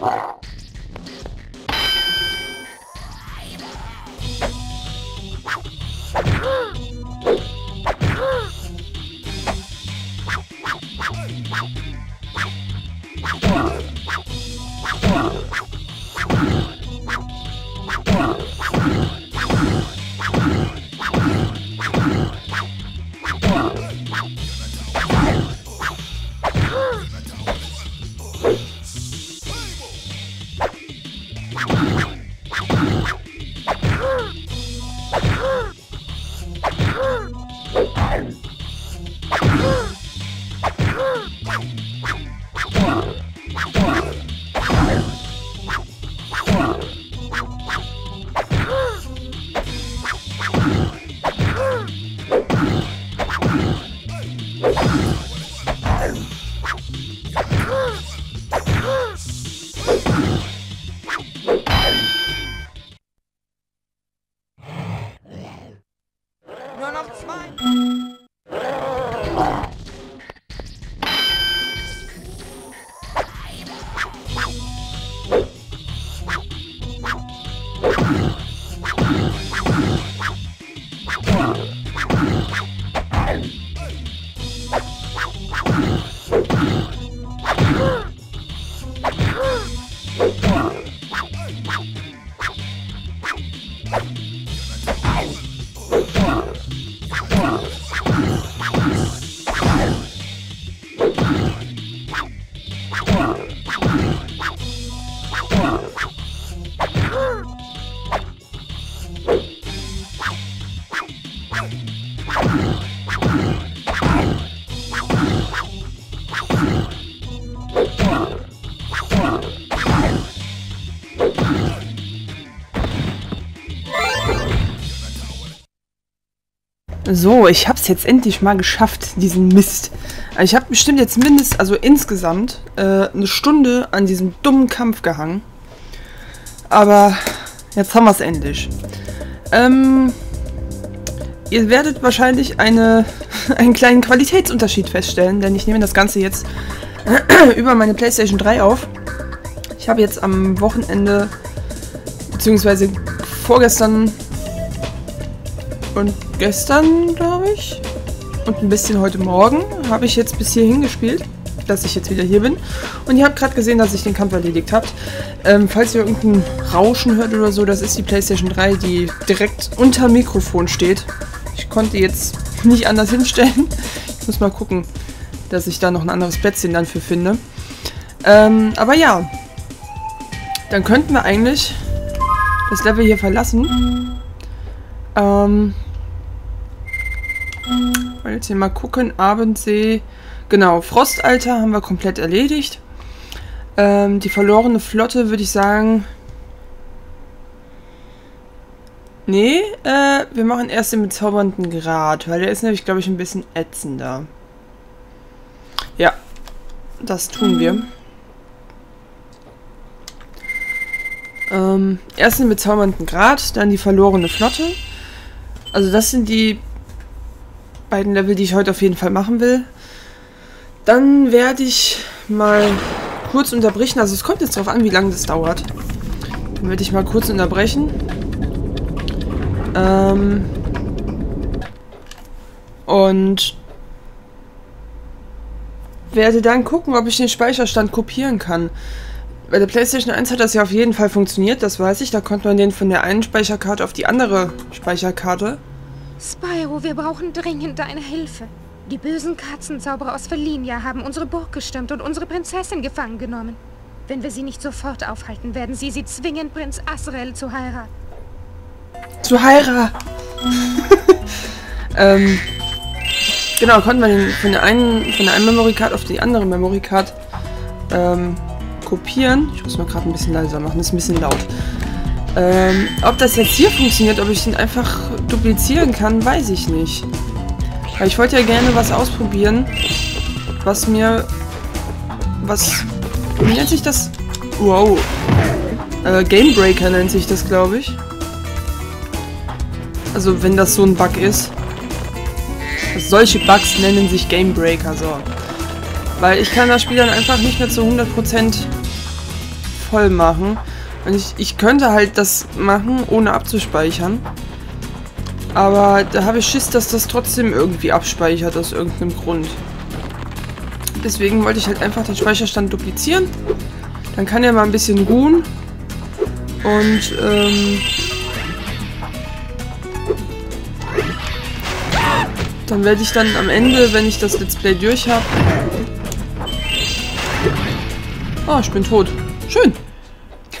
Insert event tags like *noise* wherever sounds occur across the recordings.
Wow. So, ich habe es jetzt endlich mal geschafft, diesen Mist. Ich habe bestimmt jetzt mindestens, also insgesamt, äh, eine Stunde an diesem dummen Kampf gehangen. Aber jetzt haben wir es endlich. Ähm, ihr werdet wahrscheinlich eine, *laughs* einen kleinen Qualitätsunterschied feststellen, denn ich nehme das Ganze jetzt *clears throat* über meine Playstation 3 auf. Ich habe jetzt am Wochenende, beziehungsweise vorgestern und gestern, glaube ich, und ein bisschen heute Morgen habe ich jetzt bis hierhin gespielt, dass ich jetzt wieder hier bin. Und ihr habt gerade gesehen, dass ich den Kampf erledigt habt. Ähm, falls ihr irgendein Rauschen hört oder so, das ist die PlayStation 3, die direkt unter Mikrofon steht. Ich konnte jetzt nicht anders hinstellen. Ich muss mal gucken, dass ich da noch ein anderes Plätzchen dann für finde. Ähm, aber ja, dann könnten wir eigentlich das Level hier verlassen. Ähm, weil jetzt hier mal gucken. Abendsee. Genau, Frostalter haben wir komplett erledigt. Ähm, die verlorene Flotte würde ich sagen. Nee, äh, wir machen erst den bezaubernden Grad, weil der ist nämlich, glaube ich, ein bisschen ätzender. Ja, das tun wir. Ähm, erst den bezaubernden Grad, dann die verlorene Flotte. Also das sind die beiden Level, die ich heute auf jeden Fall machen will. Dann werde ich mal kurz unterbrechen. Also es kommt jetzt darauf an, wie lange das dauert. Dann werde ich mal kurz unterbrechen. Ähm und werde dann gucken, ob ich den Speicherstand kopieren kann. Bei der PlayStation 1 hat das ja auf jeden Fall funktioniert, das weiß ich. Da konnte man den von der einen Speicherkarte auf die andere Speicherkarte. Spyro, wir brauchen dringend deine Hilfe. Die bösen Katzenzauberer aus Velinia haben unsere Burg gestürmt und unsere Prinzessin gefangen genommen. Wenn wir sie nicht sofort aufhalten, werden sie sie zwingen, Prinz Asriel zu heiraten. Zu heiraten? *laughs* ähm, genau, konnten wir den von der einen, von der einen Memory Card auf die andere Memory Card ähm, kopieren. Ich muss mal gerade ein bisschen leiser machen, ist ein bisschen laut. Ähm, ob das jetzt hier funktioniert, ob ich den einfach duplizieren kann, weiß ich nicht. Aber ich wollte ja gerne was ausprobieren, was mir... Was... Wie nennt sich das? Wow. Äh, Gamebreaker nennt sich das, glaube ich. Also, wenn das so ein Bug ist. Solche Bugs nennen sich Gamebreaker, so. Weil ich kann das Spiel dann einfach nicht mehr zu 100% voll machen. Und ich, ich könnte halt das machen, ohne abzuspeichern. Aber da habe ich Schiss, dass das trotzdem irgendwie abspeichert aus irgendeinem Grund. Deswegen wollte ich halt einfach den Speicherstand duplizieren. Dann kann er mal ein bisschen ruhen. Und, ähm... Dann werde ich dann am Ende, wenn ich das Let's Play durch habe... Oh, ich bin tot. Schön.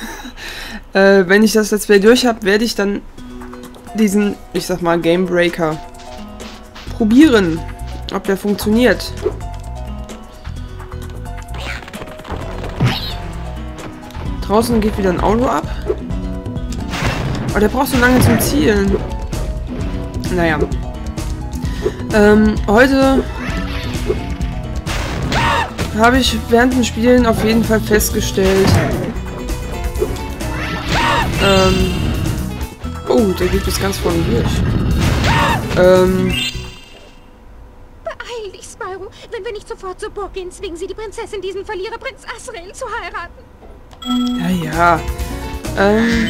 *laughs* äh, wenn ich das Let's Play durch habe, werde ich dann diesen, ich sag mal, Game Breaker probieren, ob der funktioniert. Draußen geht wieder ein Auto ab. Aber der braucht so lange zum Zielen. Naja. Ähm, heute habe ich während dem Spielen auf jeden Fall festgestellt. Ähm, oh, der geht bis ganz vorne durch. Ähm, Beeil dich, Spyro. Wenn wir nicht sofort zur Burg gehen, zwingen sie die Prinzessin, diesen Verlierer Prinz Asriel zu heiraten. ja, ja. Ähm,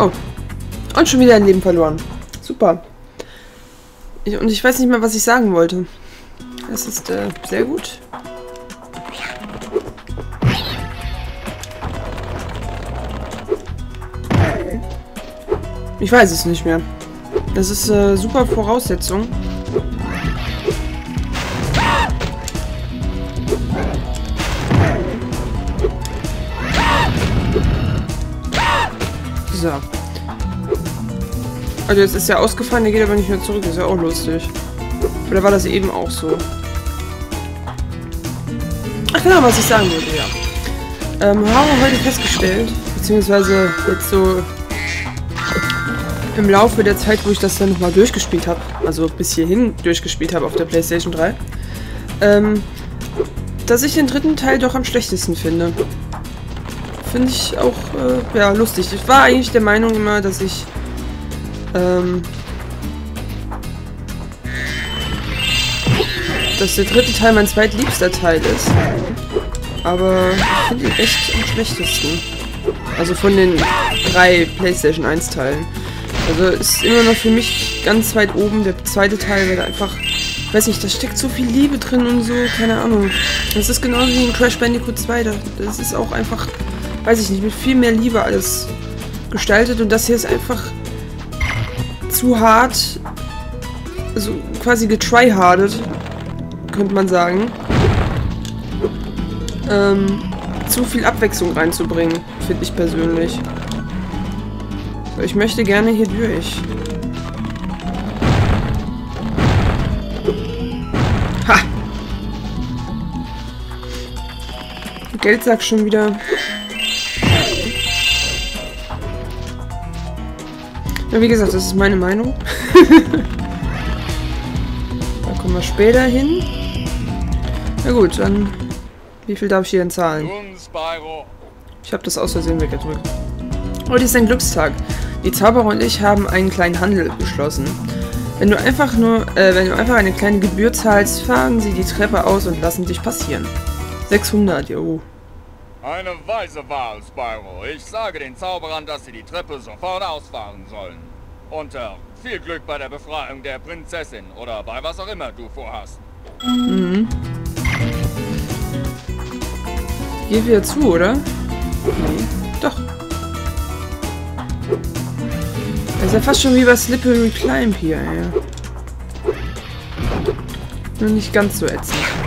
Oh. Und schon wieder ein Leben verloren. Super. Ich, und ich weiß nicht mehr, was ich sagen wollte. Das ist äh, sehr gut. Ich weiß es nicht mehr. Das ist äh, super Voraussetzung. Also jetzt ist er ausgefallen, der geht aber nicht mehr zurück. ist ja auch lustig. Oder war das eben auch so? Ach genau, was ich sagen wollte, ja. Ähm, habe heute festgestellt, beziehungsweise jetzt so im Laufe der Zeit, wo ich das dann nochmal durchgespielt habe, also bis hierhin durchgespielt habe auf der Playstation 3, ähm, dass ich den dritten Teil doch am schlechtesten finde. Finde ich auch, äh, ja, lustig. Ich war eigentlich der Meinung immer, dass ich, ähm, dass der dritte Teil mein zweitliebster Teil ist. Aber ich finde ihn echt am schlechtesten. Also von den drei PlayStation 1 Teilen. Also ist immer noch für mich ganz weit oben der zweite Teil, weil da einfach, ich weiß nicht, da steckt so viel Liebe drin und so, keine Ahnung. Das ist genauso wie in Crash Bandicoot 2, das ist auch einfach, weiß ich nicht, mit viel mehr Liebe alles gestaltet und das hier ist einfach zu hart, also quasi getryhardet, könnte man sagen. Ähm, zu viel Abwechslung reinzubringen, finde ich persönlich. Ich möchte gerne hier durch. Ha! Geldsack schon wieder. Ja, wie gesagt, das ist meine Meinung. *laughs* da kommen wir später hin. Na gut, dann... Wie viel darf ich hier denn zahlen? Ich habe das aus Versehen weggedrückt. Heute ist ein Glückstag. Die Zauberer und ich haben einen kleinen Handel beschlossen. Wenn du einfach nur, äh, wenn du einfach eine kleine Gebühr zahlst, fahren sie die Treppe aus und lassen dich passieren. 600, jo. Eine weise Wahl, Spyro. Ich sage den Zauberern, dass sie die Treppe sofort ausfahren sollen. Und äh, viel Glück bei der Befreiung der Prinzessin oder bei was auch immer du vorhast. Mhm. Geht wieder zu, oder? Nee. Doch. Das ist ja fast schon wie bei Slippery Climb hier, ey. Nur nicht ganz so ätzend.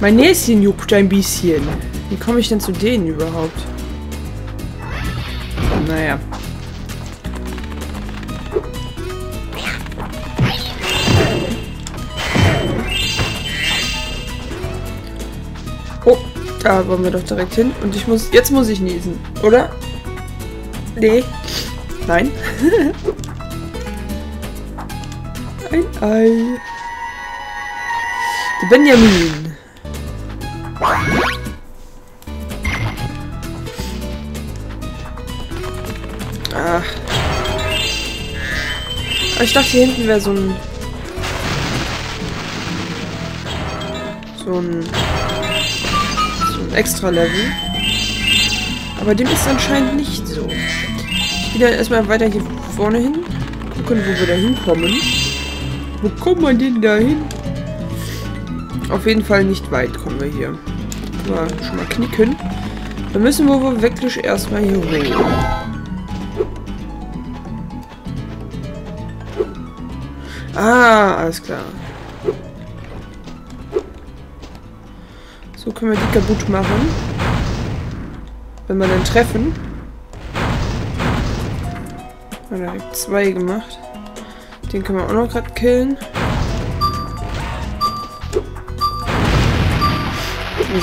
Mein Näschen juckt ein bisschen. Wie komme ich denn zu denen überhaupt? Naja. Oh, da wollen wir doch direkt hin. Und ich muss. Jetzt muss ich niesen, oder? Nee. Nein. *laughs* Ein Ei. Der Benjamin. Ich dachte, hier hinten wäre so ein... So ein... So ein Extra-Level. Aber dem ist anscheinend nicht so. Ich gehe dann erstmal weiter hier vorne hin. Gucken, wo wir da hinkommen. Wo kommt man denn da hin? Auf jeden Fall nicht weit kommen wir hier. Mal, schon mal knicken. Dann müssen wir wohl wirklich erstmal hier hoch. Ah, alles klar. So können wir die kaputt machen. Wenn wir dann treffen. Hat er zwei gemacht. Den können wir auch noch gerade killen.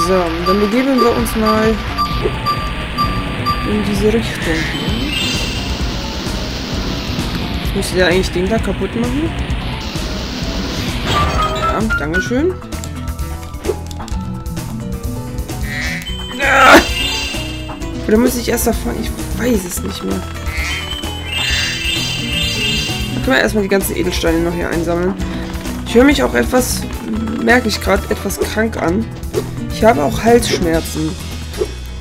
So, dann begeben wir uns mal in diese Richtung. Ich müsste ja eigentlich den da kaputt machen. Dankeschön. Oder muss ich erst davon? Ich weiß es nicht mehr. Dann können wir erstmal die ganzen Edelsteine noch hier einsammeln. Ich höre mich auch etwas, merke ich gerade, etwas krank an. Ich habe auch Halsschmerzen.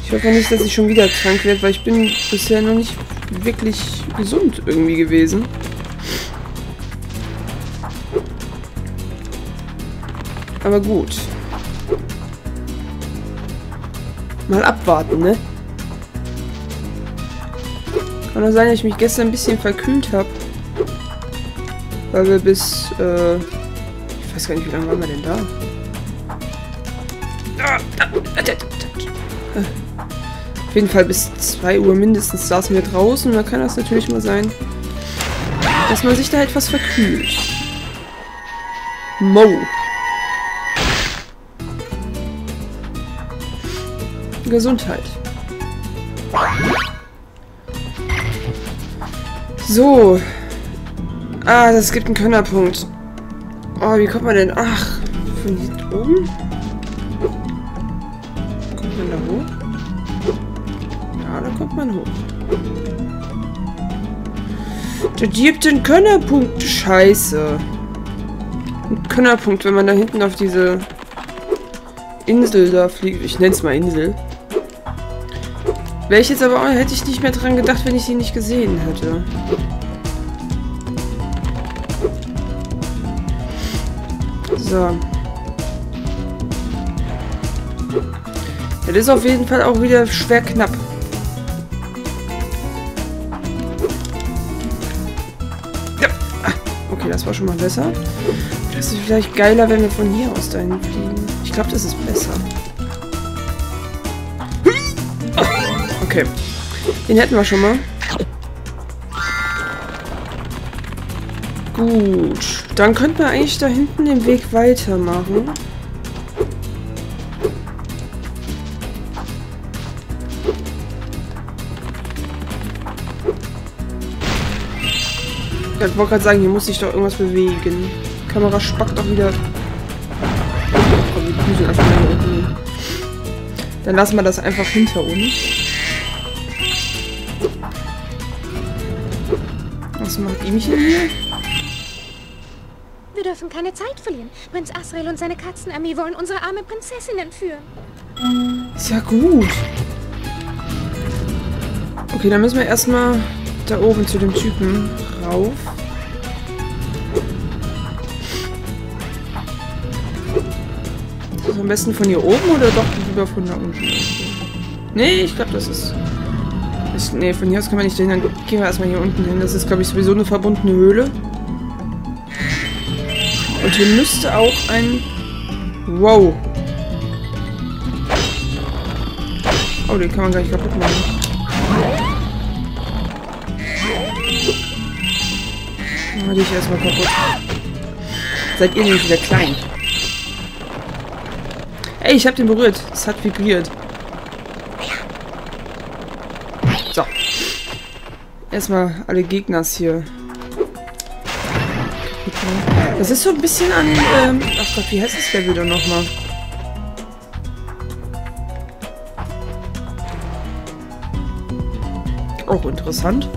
Ich hoffe nicht, dass ich schon wieder krank werde, weil ich bin bisher noch nicht wirklich gesund irgendwie gewesen. Aber gut. Mal abwarten, ne? Kann nur sein, dass ich mich gestern ein bisschen verkühlt habe. Weil wir bis, äh, ich weiß gar nicht, wie lange waren wir denn da? Auf jeden Fall bis 2 Uhr mindestens saßen wir draußen und da kann das natürlich mal sein, dass man sich da etwas verkühlt. Mo. Gesundheit. So. Ah, das gibt einen Könnerpunkt. Oh, wie kommt man denn? Ach, von hier oben? Kommt man da hoch? Ja, da kommt man hoch. Da gibt einen Könnerpunkt. Scheiße. Ein Könnerpunkt, wenn man da hinten auf diese Insel da fliegt. Ich nenne es mal Insel. Wäre ich jetzt aber auch, hätte ich nicht mehr dran gedacht, wenn ich sie nicht gesehen hätte. So. Das ist auf jeden Fall auch wieder schwer knapp. Ja. Okay, das war schon mal besser. Das ist vielleicht geiler, wenn wir von hier aus dahin fliegen. Ich glaube, das ist besser. Okay. Den hätten wir schon mal. Gut. Dann könnten wir eigentlich da hinten den Weg weitermachen. Ich wollte gerade sagen, hier muss sich doch irgendwas bewegen. Die Kamera spackt auch wieder. Komm, Füße einfach mal. Dann lassen wir das einfach hinter uns. Was macht Ihmchen hier? Wir dürfen keine Zeit verlieren. Prinz Asriel und seine Katzenarmee wollen unsere arme Prinzessin entführen. Ist ja gut. Okay, dann müssen wir erstmal da oben zu dem Typen rauf. Ist das am besten von hier oben oder doch lieber von da unten? Nee, ich glaube, das ist... Ich, nee, von hier aus können wir nicht hin. Dann gehen wir erstmal hier unten hin. Das ist, glaube ich, sowieso eine verbundene Höhle. Und hier müsste auch ein... Wow. Oh, den kann man gar nicht kaputt machen. Mach dich erstmal kaputt. Seid ihr nämlich wieder klein. Ey, ich hab den berührt. Es hat vibriert. Erstmal alle Gegners hier. Das ist so ein bisschen an... Ähm, ach Gott, wie heißt das Level denn nochmal? Auch interessant.